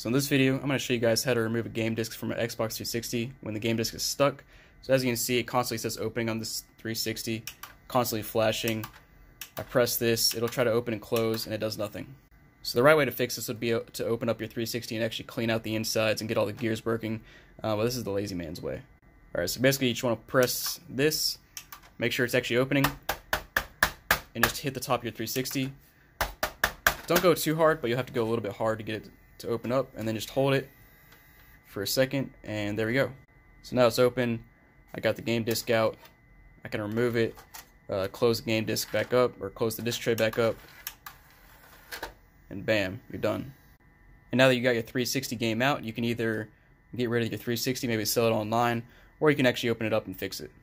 So in this video, I'm going to show you guys how to remove a game disc from an Xbox 360 when the game disc is stuck. So as you can see, it constantly says opening on this 360, constantly flashing. I press this, it'll try to open and close, and it does nothing. So the right way to fix this would be to open up your 360 and actually clean out the insides and get all the gears working. Uh, but this is the lazy man's way. Alright, so basically you just want to press this, make sure it's actually opening, and just hit the top of your 360. Don't go too hard, but you'll have to go a little bit hard to get it to open up and then just hold it for a second and there we go. So now it's open. I got the game disc out. I can remove it, uh, close the game disc back up or close the disc tray back up and bam, you're done. And now that you got your 360 game out, you can either get rid of your 360, maybe sell it online, or you can actually open it up and fix it.